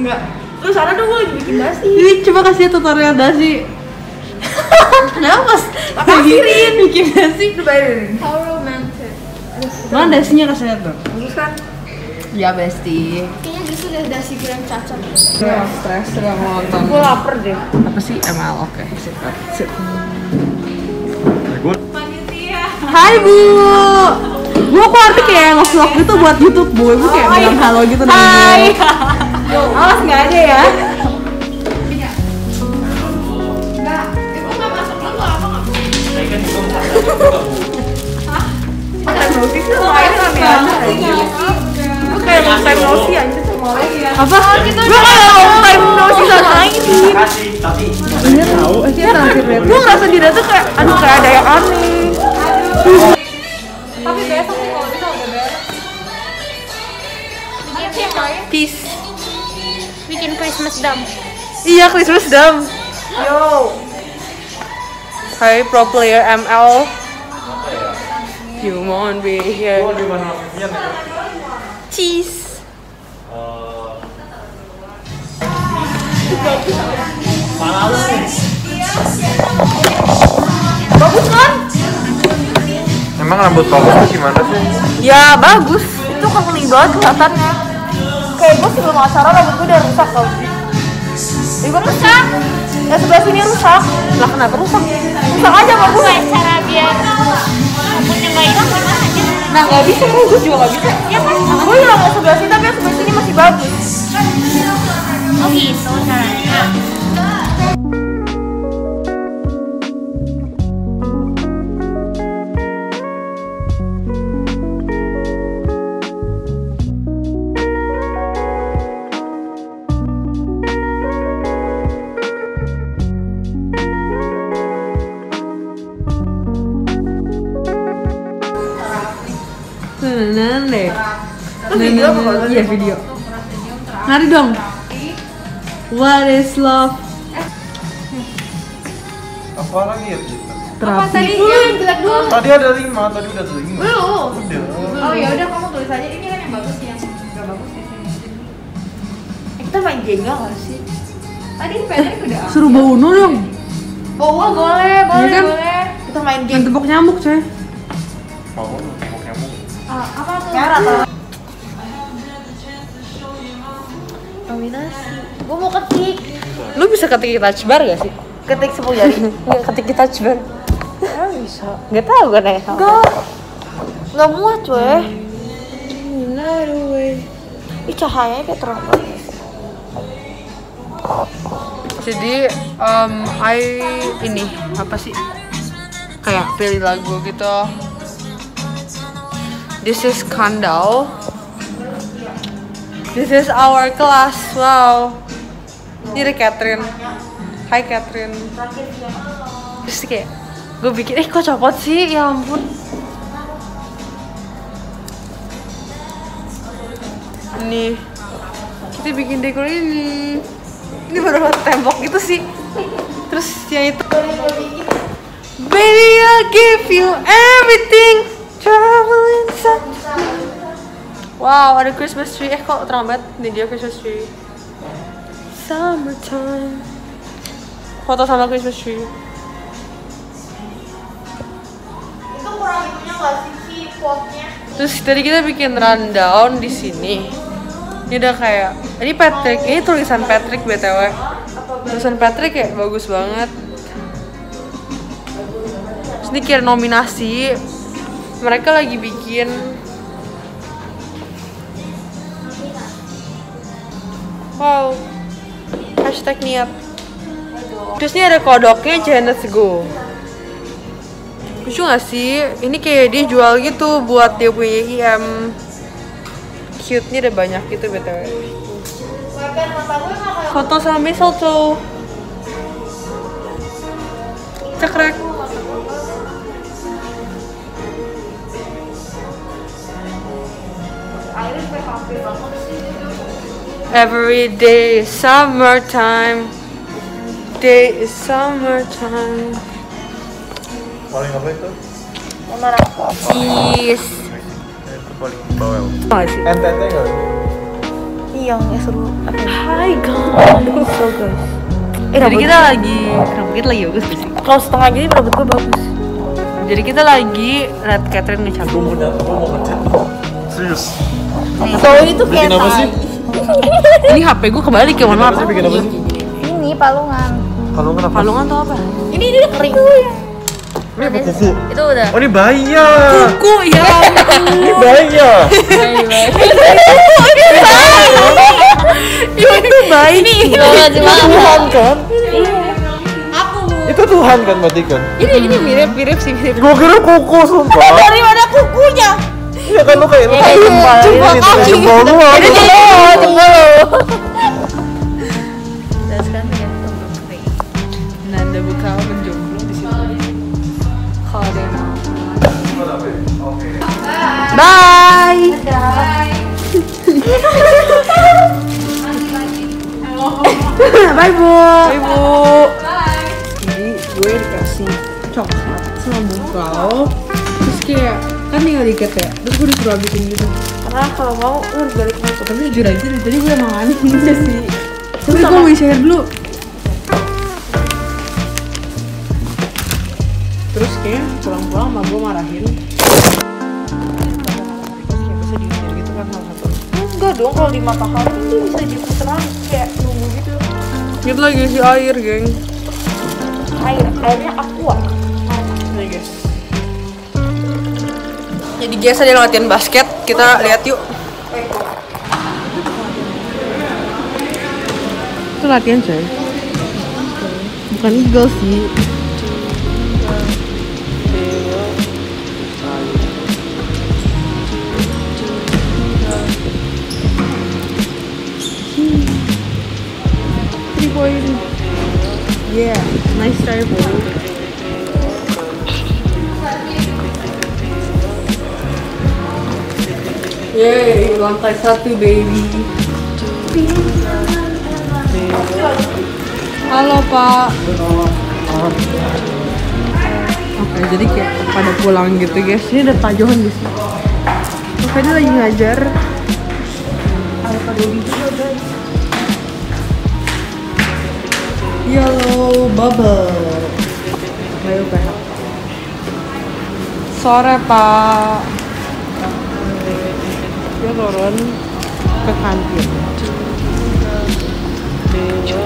Enggak. Lu sana dong gue bikin nasi. Ini coba kasih tutorial dasi. Kenapa? Makasih Rin. Bikin nasi. Lu bayarin. How romantic. Mana dasinya kasih lihat dong. Bagus kan? Ya besti. Kayaknya gitu deh dasi gram cacat. Saya stres sudah mau nonton. Gue lapar deh. Apa sih ML? Oke, sip. Sip. Gue Hai Bu. Gua kok arti kayak nge-vlog gitu buat YouTube Bu. Ibu kayak bilang halo gitu Hai. Awas nggak ada ya? Kan ya? Apa? Gue kayak long time no see sama tapi Iya. Eh. Gue ngerasa diri tuh kayak, aduh kayak ada yang aneh. Tapi besok sih kalau bisa udah beres. Bikin Peace. bikin Christmas dam. Iya, Christmas dam. Yo. Hai pro player ML. You won't be here. gue di mana Vivian ya? Cheese. Bagus? Emang rambut bagus tuh gimana sih? Ya bagus. Itu kering banget kelihatannya. Kayak gue sebelum acara rambut gue udah rusak tau sih. Ya gue rusak. Ya sebelah sini rusak. Lah kenapa rusak? Rusak aja bagus. Kayak cara biar rambutnya nggak hilang gimana aja. Nah nggak bisa, gue juga nggak bisa. Ya kan? Gue hilang sebelah sini tapi yang sebelah sini masih bagus. Oh gitu caranya. Nah, deh. Lu video apa kalau Iya video. Nari dong. What is love? Apa lagi ya? Terapi. Tadi yang jelek dulu. Tadi ada lima, tadi udah lima. Belum. Udah. Oh ya udah kamu tulis aja ini kan yang bagus ya. Enggak bagus. Eh, kita main Jenga gak sih? Tadi Patrick udah. Suruh bawa Uno dong. Oh boleh boleh Iya kan? boleh. Kita main Yang game. tepuk nyamuk coy. Mau mau nyamuk. Ah, apa tuh? Merah. Nominasi. Gue mau ketik. Lu bisa ketik touch bar gak sih? Ketik sepuluh jari. Ketik touch bar. Ya bisa. Gak tau kan ya? Enggak. Enggak muat coy. Ih cahayanya kayak terang banget. Jadi, um, I ini apa sih? Kayak pilih lagu gitu. This is Kandal. This is our class. Wow. Ini ada Catherine. Hai Catherine. Terus kayak gue bikin, eh kok copot sih? Ya ampun. Ini kita bikin dekor ini. Ini baru tembok gitu sih. Terus yang itu. Baby, I'll give you everything. Inside. Wow, ada Christmas tree. Eh kok terang banget nih dia Christmas tree. Summertime. Foto sama Christmas tree. Itu kurang itunya nggak sih si potnya? Terus tadi kita bikin rundown di sini. Ini udah kayak ini Patrick, ini tulisan Patrick btw. Tulisan Patrick ya bagus banget. Terus ini kira nominasi. Mereka lagi bikin Wow. Hashtag niat. Terus ini ada kodoknya Janet Go. Lucu gak sih? Ini kayak dia jual gitu buat dia punya IM. Cute nya ada banyak gitu btw. Foto sama mistletoe. Cekrek. Every day is summertime. Day is summertime. Paling apa itu? Cheese. Itu paling bawel. Apa sih? NTT nggak? Iya, yang seru apa? Hai guys. So guys. Eh, Jadi kita lagi, rambut kita lagi bagus sih? kalau setengah gini rambut gue bagus. Jadi kita lagi lihat Catherine ngecabut. Serius? So itu kayak Bikin apa sih? Ini HP gue kebalik ya, mohon maaf. Bikin apa sih? Ini palungan. Kalau kenapa? Palungan tuh apa? Ini ini udah kering. Ini apa kuku? Itu udah. Oh ini bayinya. Kuku ya. Ini bayinya. Itu bayi nih. Itu Tuhan kan? Itu Tuhan kan berarti kan? Ini ini mirip mirip sih mirip. Gue kira kuku sumpah. Dari mana kukunya? Iya kan lu kayak lu kayak jempol jempol kaki. jempol jempol, jempol. Sekarang tinggal tunggu kering. Nanda buka menjomblo di sini. Kalau ada yang mau. Bye. Bye bu. Ibu. Jadi gue dikasih coklat sama bungkau. Terus kayak kan tinggal dikit ya. Terus gue disuruh habisin gitu. Karena kalau mau lu harus balik masuk. Tapi jujur aja dari tadi gue emang aneh gitu sih. Tapi gue mau share dulu. Terus kayak pulang-pulang sama gue marahin. Gitu kan. Enggak dong kalau di matahari itu bisa diputeran kayak nunggu gitu. Kita lagi isi air, geng. Air, airnya Ada yang latihan basket, kita lihat yuk. Itu latihan coy. Bukan eagle sih. Three. Yeah, nice try boy. Yeay, lantai satu baby. Halo Pak. Oke, jadi kayak pada pulang gitu guys. Ini ada Pak Johan di sini. Dia lagi ngajar. Yellow bubble. Ayo Pak. Sore Pak. Your Laurel Pecan Cute. Then,